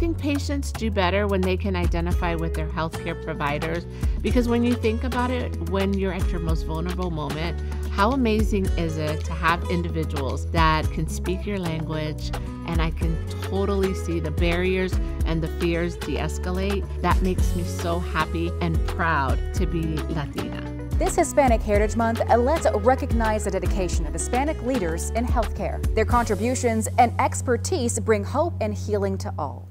think patients do better when they can identify with their healthcare providers because when you think about it, when you're at your most vulnerable moment, how amazing is it to have individuals that can speak your language and I can totally see the barriers and the fears de escalate? That makes me so happy and proud to be Latina. This Hispanic Heritage Month, uh, let's recognize the dedication of Hispanic leaders in healthcare. Their contributions and expertise bring hope and healing to all.